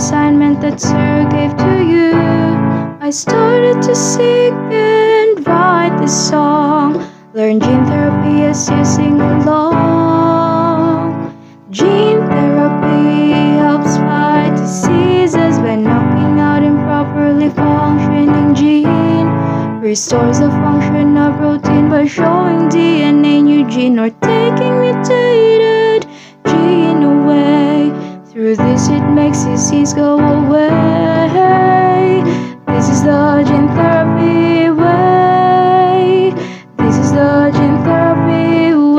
assignment that Sir gave to you. I started to seek and write this song. Learn gene therapy as you sing along. Gene therapy helps fight diseases by knocking out improperly functioning gene. Restores the function of protein by showing DNA new gene or taking mutated This, it makes disease go away. This is the gene therapy way. This is the gene therapy way.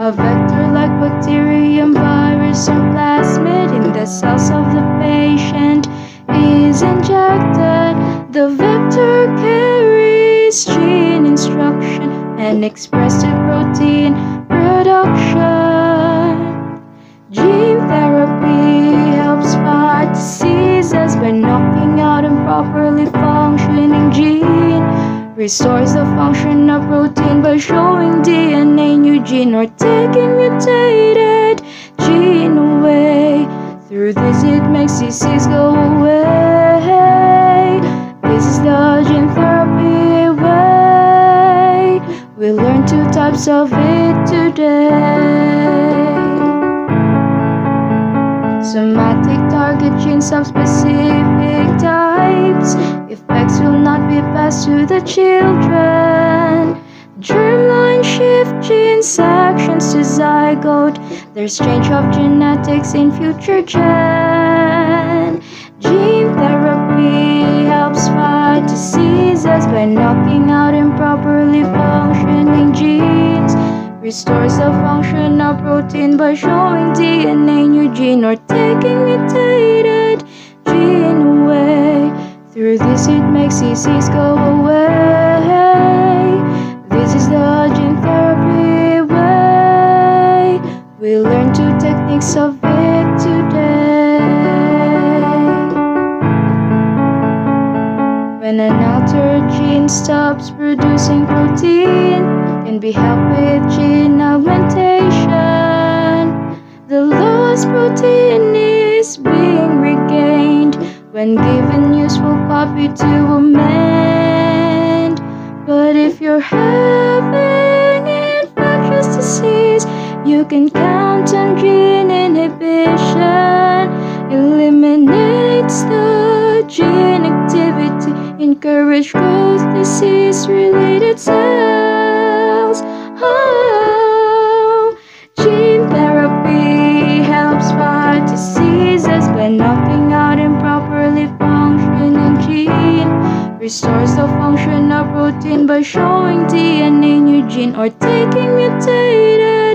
A vector like bacterium, virus, or plasmid in the cells of the patient is injected. The vector carries gene instruction and expressive protein production. Out improperly functioning gene. Restores the function of protein by showing DNA new gene or taking mutated gene away. Through this, it makes disease go away. This is the gene therapy way. We learn two types of it today. Somatic target gene subspecific types. Effects will not be passed to the children. Germline shift gene sections to zygote. There's change of genetics in future gen. Gene therapy helps fight diseases by knocking out improperly functioning genes. Restores the function of protein by showing DNA new gene or taking mutated. Through this, it makes disease go away. This is the gene therapy way. We learn two techniques of it today. When an altered gene stops producing protein, can be helped with gene augmentation. The lost protein is to amend. But if you're having infectious disease, you can count on gene inhibition. Eliminates the gene activity, encourage growth disease-related cells. Oh, Restores the function of protein by showing DNA in your gene or taking mutated